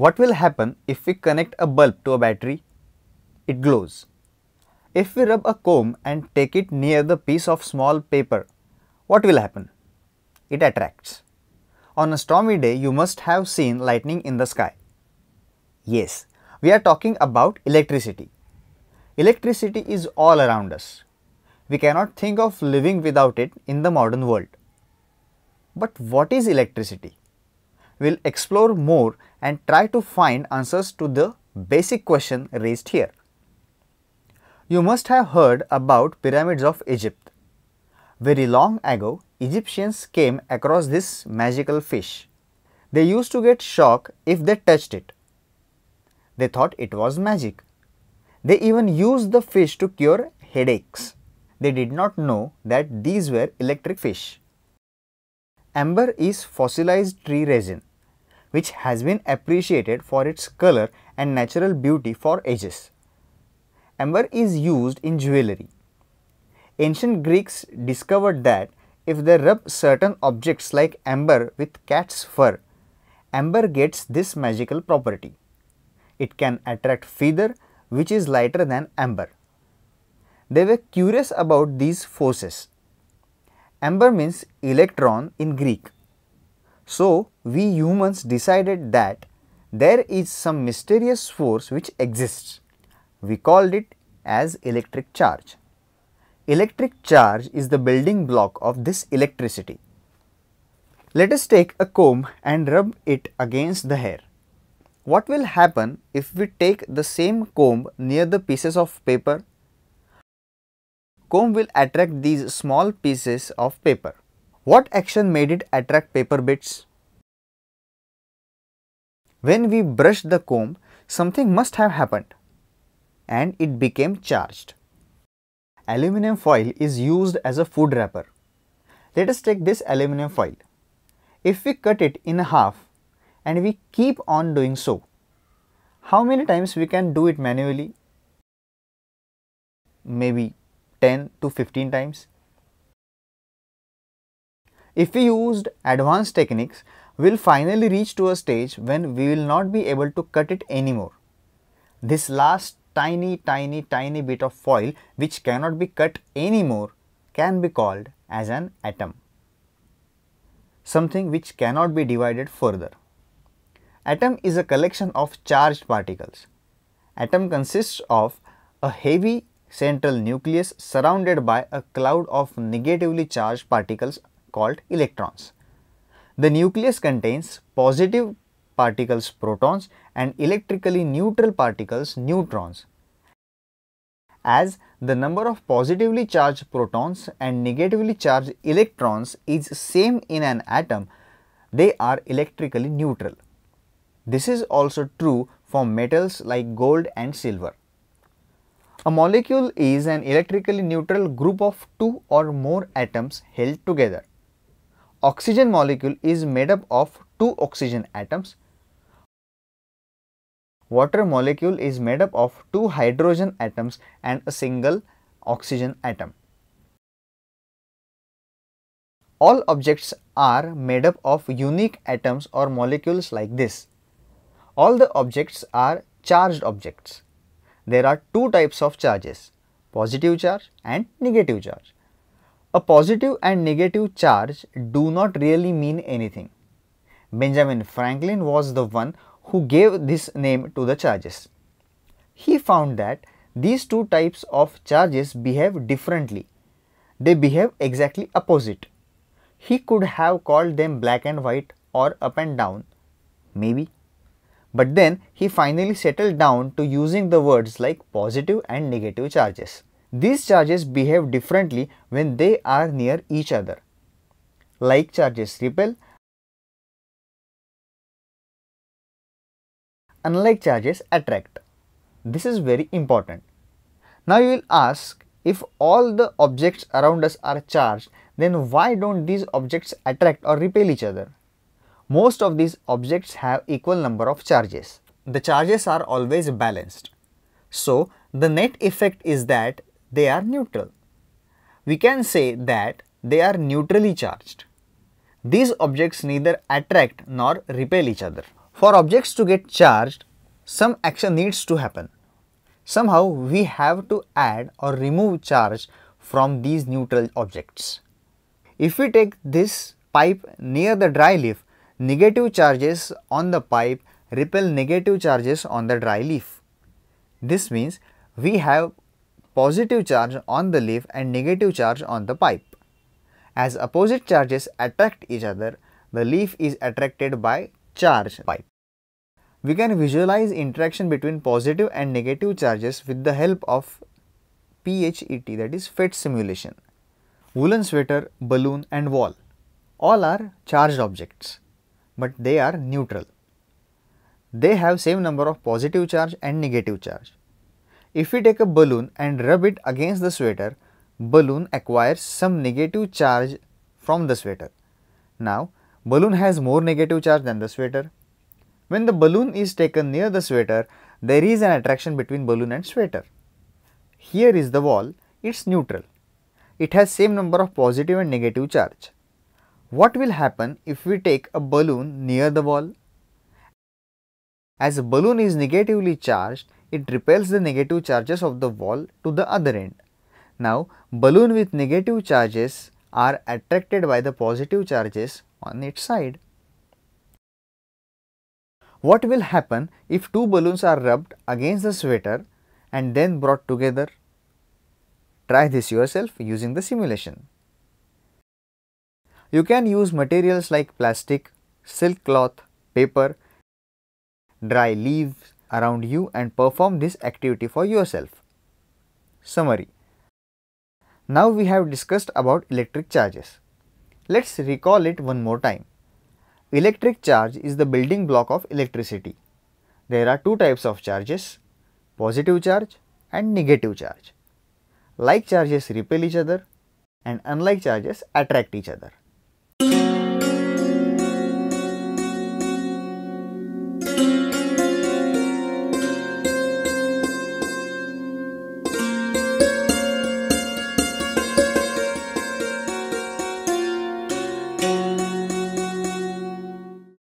What will happen if we connect a bulb to a battery? It glows. If we rub a comb and take it near the piece of small paper, what will happen? It attracts. On a stormy day, you must have seen lightning in the sky. Yes, we are talking about electricity. Electricity is all around us. We cannot think of living without it in the modern world. But what is electricity? We'll explore more and try to find answers to the basic question raised here. You must have heard about pyramids of Egypt. Very long ago, Egyptians came across this magical fish. They used to get shock if they touched it. They thought it was magic. They even used the fish to cure headaches. They did not know that these were electric fish. Amber is fossilized tree resin which has been appreciated for its color and natural beauty for ages. Amber is used in jewelry. Ancient Greeks discovered that if they rub certain objects like amber with cat's fur, amber gets this magical property. It can attract feather which is lighter than amber. They were curious about these forces. Amber means electron in Greek. So, we humans decided that there is some mysterious force which exists. We called it as electric charge. Electric charge is the building block of this electricity. Let us take a comb and rub it against the hair. What will happen if we take the same comb near the pieces of paper? Comb will attract these small pieces of paper. What action made it attract paper bits? When we brushed the comb, something must have happened and it became charged. Aluminum foil is used as a food wrapper. Let us take this aluminum foil. If we cut it in half and we keep on doing so, how many times we can do it manually? Maybe 10 to 15 times. If we used advanced techniques, will finally reach to a stage when we will not be able to cut it anymore. This last tiny tiny tiny bit of foil which cannot be cut anymore can be called as an atom, something which cannot be divided further. Atom is a collection of charged particles. Atom consists of a heavy central nucleus surrounded by a cloud of negatively charged particles called electrons. The nucleus contains positive particles protons and electrically neutral particles neutrons. As the number of positively charged protons and negatively charged electrons is same in an atom, they are electrically neutral. This is also true for metals like gold and silver. A molecule is an electrically neutral group of two or more atoms held together. Oxygen molecule is made up of two oxygen atoms. Water molecule is made up of two hydrogen atoms and a single oxygen atom. All objects are made up of unique atoms or molecules like this. All the objects are charged objects there are two types of charges, positive charge and negative charge. A positive and negative charge do not really mean anything. Benjamin Franklin was the one who gave this name to the charges. He found that these two types of charges behave differently. They behave exactly opposite. He could have called them black and white or up and down, maybe but then he finally settled down to using the words like positive and negative charges. These charges behave differently when they are near each other. Like charges repel, unlike charges attract. This is very important. Now you will ask if all the objects around us are charged then why don't these objects attract or repel each other? Most of these objects have equal number of charges. The charges are always balanced. So, the net effect is that they are neutral. We can say that they are neutrally charged. These objects neither attract nor repel each other. For objects to get charged, some action needs to happen. Somehow we have to add or remove charge from these neutral objects. If we take this pipe near the dry leaf, negative charges on the pipe repel negative charges on the dry leaf. This means we have positive charge on the leaf and negative charge on the pipe. As opposite charges attract each other, the leaf is attracted by charge pipe. We can visualize interaction between positive and negative charges with the help of PHET that is FET simulation. Woolen sweater, balloon and wall all are charged objects but they are neutral. They have same number of positive charge and negative charge. If we take a balloon and rub it against the sweater, balloon acquires some negative charge from the sweater. Now, balloon has more negative charge than the sweater. When the balloon is taken near the sweater, there is an attraction between balloon and sweater. Here is the wall, it is neutral. It has same number of positive and negative charge. What will happen if we take a balloon near the wall? As a balloon is negatively charged, it repels the negative charges of the wall to the other end. Now, balloon with negative charges are attracted by the positive charges on its side. What will happen if two balloons are rubbed against the sweater and then brought together? Try this yourself using the simulation. You can use materials like plastic, silk cloth, paper, dry leaves, around you and perform this activity for yourself. Summary Now we have discussed about electric charges. Let's recall it one more time. Electric charge is the building block of electricity. There are two types of charges, positive charge and negative charge. Like charges repel each other and unlike charges attract each other.